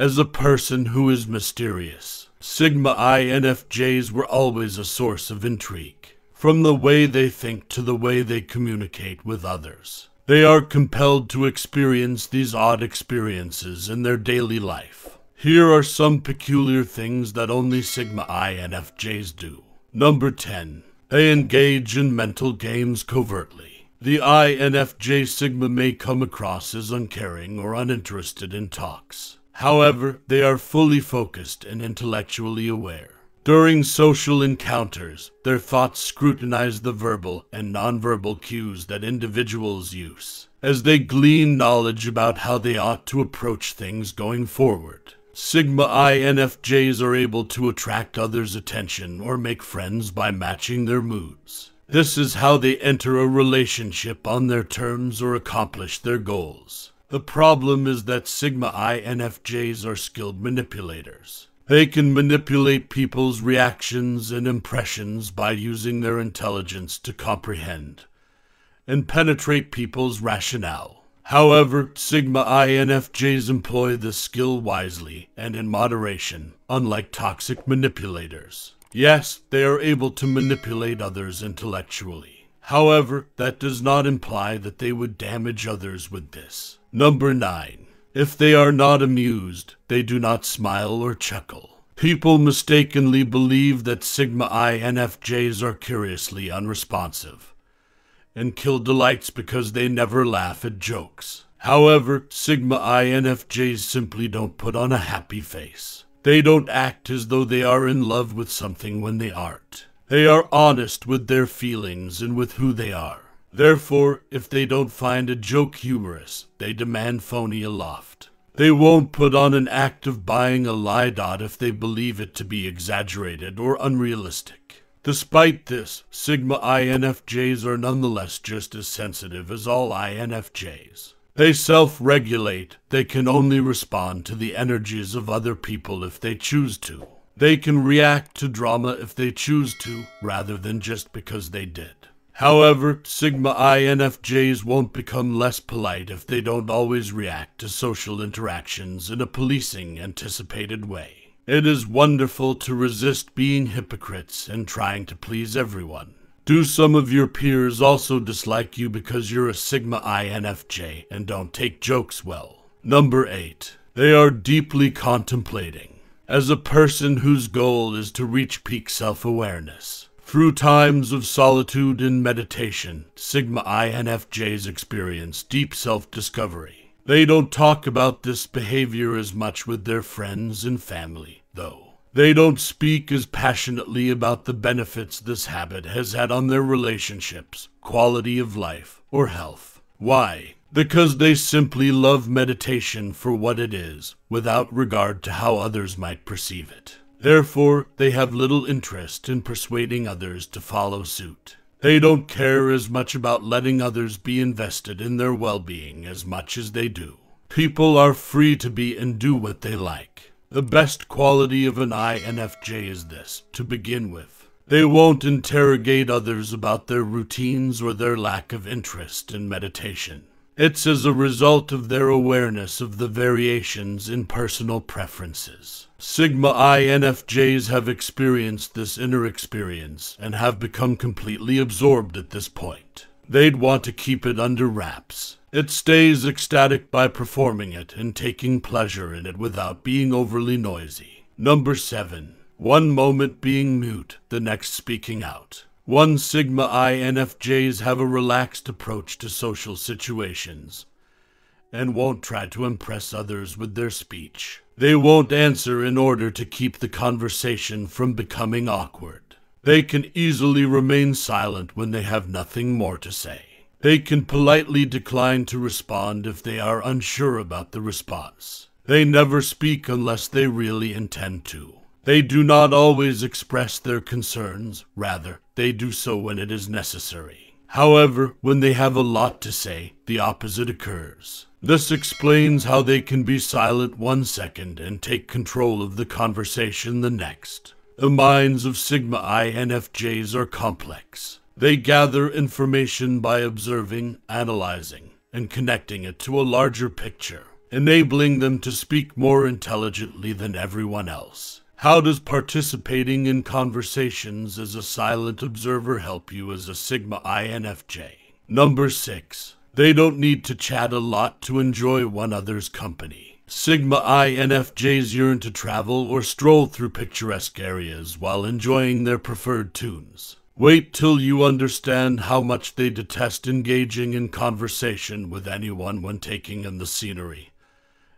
As a person who is mysterious, Sigma INFJs were always a source of intrigue. From the way they think to the way they communicate with others. They are compelled to experience these odd experiences in their daily life. Here are some peculiar things that only Sigma INFJs do. Number 10. They engage in mental games covertly. The INFJ Sigma may come across as uncaring or uninterested in talks. However, they are fully focused and intellectually aware. During social encounters, their thoughts scrutinize the verbal and nonverbal cues that individuals use, as they glean knowledge about how they ought to approach things going forward. Sigma INFJs are able to attract others' attention or make friends by matching their moods. This is how they enter a relationship on their terms or accomplish their goals. The problem is that Sigma INFJs are skilled manipulators. They can manipulate people's reactions and impressions by using their intelligence to comprehend and penetrate people's rationale. However, Sigma INFJs employ this skill wisely and in moderation, unlike toxic manipulators. Yes, they are able to manipulate others intellectually. However, that does not imply that they would damage others with this. Number 9. If they are not amused, they do not smile or chuckle. People mistakenly believe that Sigma INFJs are curiously unresponsive and kill delights because they never laugh at jokes. However, Sigma INFJs simply don't put on a happy face. They don't act as though they are in love with something when they aren't. They are honest with their feelings and with who they are. Therefore, if they don't find a joke humorous, they demand phony aloft. They won't put on an act of buying a lie dot if they believe it to be exaggerated or unrealistic. Despite this, Sigma INFJs are nonetheless just as sensitive as all INFJs. They self regulate, they can only respond to the energies of other people if they choose to. They can react to drama if they choose to, rather than just because they did. However, Sigma INFJs won't become less polite if they don't always react to social interactions in a policing anticipated way. It is wonderful to resist being hypocrites and trying to please everyone. Do some of your peers also dislike you because you're a Sigma INFJ and don't take jokes well? Number 8. They are deeply contemplating. As a person whose goal is to reach peak self awareness, through times of solitude and meditation, Sigma INFJs experience deep self discovery. They don't talk about this behavior as much with their friends and family, though. They don't speak as passionately about the benefits this habit has had on their relationships, quality of life, or health. Why? Because they simply love meditation for what it is, without regard to how others might perceive it. Therefore, they have little interest in persuading others to follow suit. They don't care as much about letting others be invested in their well being as much as they do. People are free to be and do what they like. The best quality of an INFJ is this, to begin with. They won't interrogate others about their routines or their lack of interest in meditation. It's as a result of their awareness of the variations in personal preferences. Sigma INFJs have experienced this inner experience and have become completely absorbed at this point. They'd want to keep it under wraps. It stays ecstatic by performing it and taking pleasure in it without being overly noisy. Number 7. One moment being mute, the next speaking out. One Sigma INFJs have a relaxed approach to social situations and won't try to impress others with their speech. They won't answer in order to keep the conversation from becoming awkward. They can easily remain silent when they have nothing more to say. They can politely decline to respond if they are unsure about the response. They never speak unless they really intend to. They do not always express their concerns, rather, they do so when it is necessary. However, when they have a lot to say, the opposite occurs. This explains how they can be silent one second and take control of the conversation the next. The minds of Sigma INFJs are complex. They gather information by observing, analyzing, and connecting it to a larger picture. enabling them to speak more intelligently than everyone else. How does participating in conversations as a silent observer help you as a Sigma INFJ? Number 6. They don't need to chat a lot to enjoy one another's company. Sigma INFJs yearn to travel or stroll through picturesque areas while enjoying their preferred tunes. Wait till you understand how much they detest engaging in conversation with anyone when taking in the scenery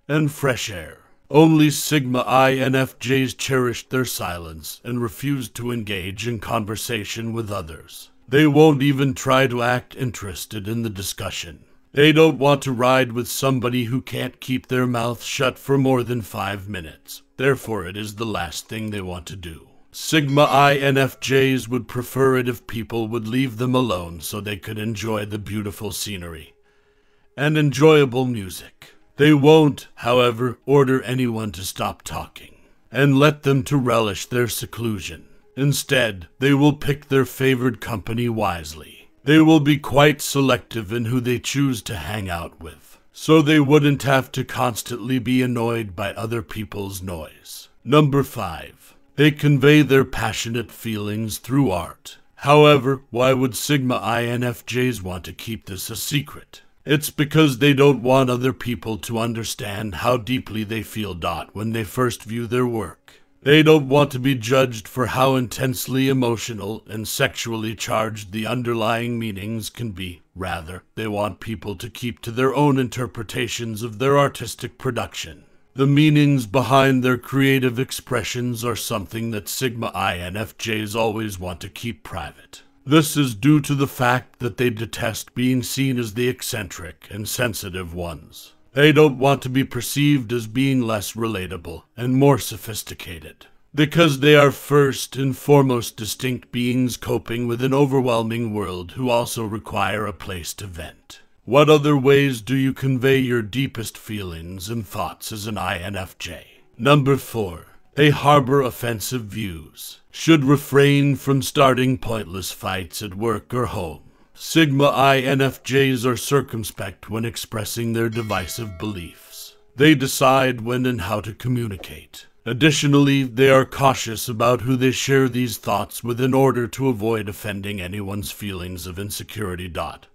and fresh air. Only Sigma INFJs cherish their silence and refuse to engage in conversation with others. They won't even try to act interested in the discussion. They don't want to ride with somebody who can't keep their mouth shut for more than five minutes. Therefore, it is the last thing they want to do. Sigma INFJs would prefer it if people would leave them alone so they could enjoy the beautiful scenery and enjoyable music. They won't, however, order anyone to stop talking and let them to relish their seclusion. Instead, they will pick their favored company wisely. They will be quite selective in who they choose to hang out with, so they wouldn't have to constantly be annoyed by other people's noise. Number 5. They convey their passionate feelings through art. However, why would Sigma INFJs want to keep this a secret? It's because they don't want other people to understand how deeply they feel dot when they first view their work. They don't want to be judged for how intensely emotional and sexually charged the underlying meanings can be. Rather, they want people to keep to their own interpretations of their artistic production. The meanings behind their creative expressions are something that Sigma INFJs always want to keep private. This is due to the fact that they detest being seen as the eccentric and sensitive ones. They don't want to be perceived as being less relatable and more sophisticated. Because they are first and foremost distinct beings coping with an overwhelming world who also require a place to vent. What other ways do you convey your deepest feelings and thoughts as an INFJ? Number 4. They harbor offensive views. Should refrain from starting pointless fights at work or home. Sigma INFJs are circumspect when expressing their divisive beliefs. They decide when and how to communicate. Additionally, they are cautious about who they share these thoughts with in order to avoid offending anyone's feelings of insecurity. Dot.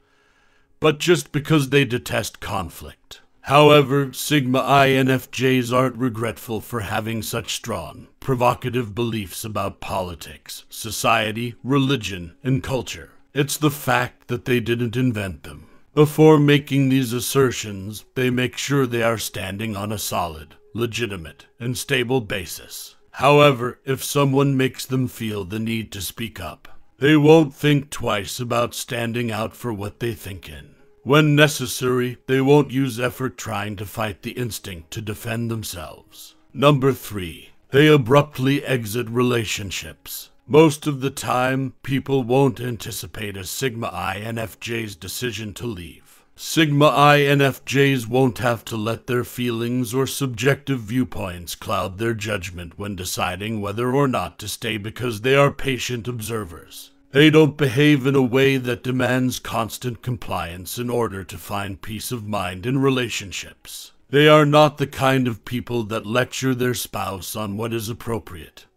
But just because they detest conflict. However, Sigma INFJs aren't regretful for having such strong, provocative beliefs about politics, society, religion, and culture. It's the fact that they didn't invent them. Before making these assertions, they make sure they are standing on a solid, legitimate, and stable basis. However, if someone makes them feel the need to speak up, they won't think twice about standing out for what they think in. When necessary, they won't use effort trying to fight the instinct to defend themselves. Number 3. They abruptly exit relationships. Most of the time, people won't anticipate a Sigma INFJ's decision to leave. Sigma INFJs won't have to let their feelings or subjective viewpoints cloud their judgment when deciding whether or not to stay because they are patient observers. They don't behave in a way that demands constant compliance in order to find peace of mind in relationships. They are not the kind of people that lecture their spouse on what is appropriate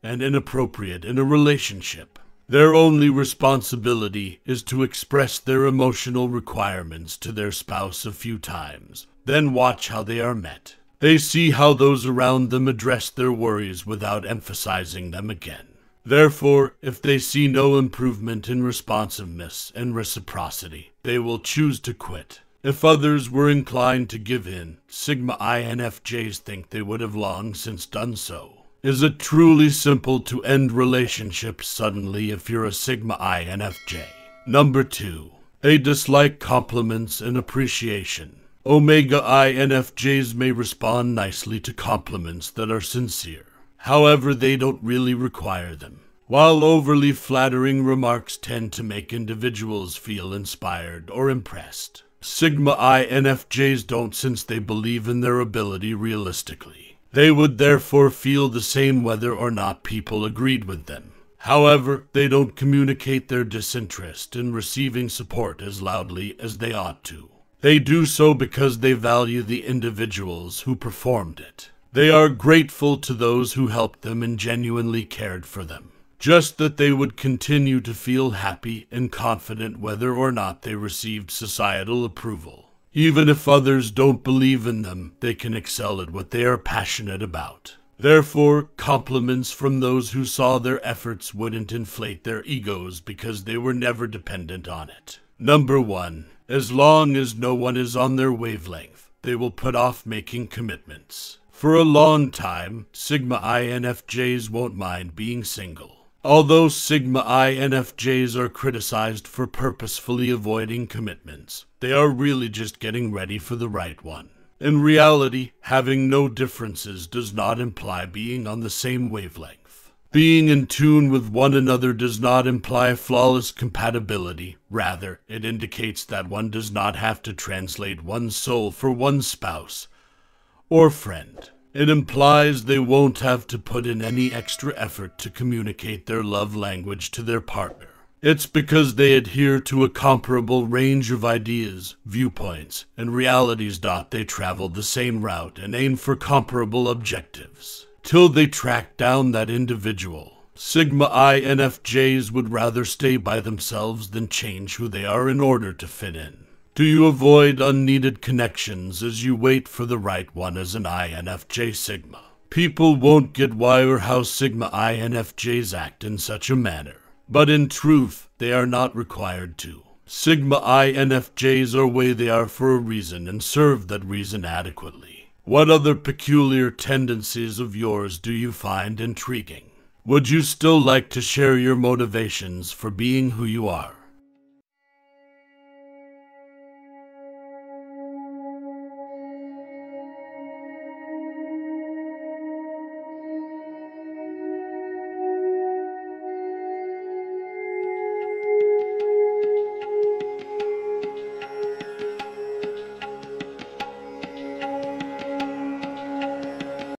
and inappropriate in a relationship. Their only responsibility is to express their emotional requirements to their spouse a few times, then watch how they are met. They see how those around them address their worries without emphasizing them again. Therefore, if they see no improvement in responsiveness and reciprocity, they will choose to quit. If others were inclined to give in, Sigma INFJs think they would have long since done so. Is it truly simple to end relationships suddenly if you're a Sigma INFJ? Number 2. They dislike compliments and appreciation. Omega INFJs may respond nicely to compliments that are sincere. However, they don't really require them. While overly flattering remarks tend to make individuals feel inspired or impressed, Sigma INFJs don't since they believe in their ability realistically. They would therefore feel the same whether or not people agreed with them. However, they don't communicate their disinterest in receiving support as loudly as they ought to. They do so because they value the individuals who performed it. They are grateful to those who helped them and genuinely cared for them. Just that they would continue to feel happy and confident whether or not they received societal approval. Even if others don't believe in them, they can excel at what they are passionate about. Therefore, compliments from those who saw their efforts wouldn't inflate their egos because they were never dependent on it. Number one, as long as no one is on their wavelength, they will put off making commitments. For a long time, Sigma INFJs won't mind being single. Although Sigma INFJs are criticized for purposefully avoiding commitments, they are really just getting ready for the right one. In reality, having no differences does not imply being on the same wavelength. Being in tune with one another does not imply flawless compatibility. Rather, it indicates that one does not have to translate one's soul for one spouse or friend. It implies they won't have to put in any extra effort to communicate their love language to their partner. It's because they adhere to a comparable range of ideas, viewpoints, and realities. Dot they travel the same route and aim for comparable objectives. Till they track down that individual. Sigma INFJs would rather stay by themselves than change who they are in order to fit in. Do you avoid unneeded connections as you wait for the right one as an INFJ Sigma? People won't get why or how Sigma INFJs act in such a manner. But in truth, they are not required to. Sigma INFJs are way they are for a reason and serve that reason adequately. What other peculiar tendencies of yours do you find intriguing? Would you still like to share your motivations for being who you are?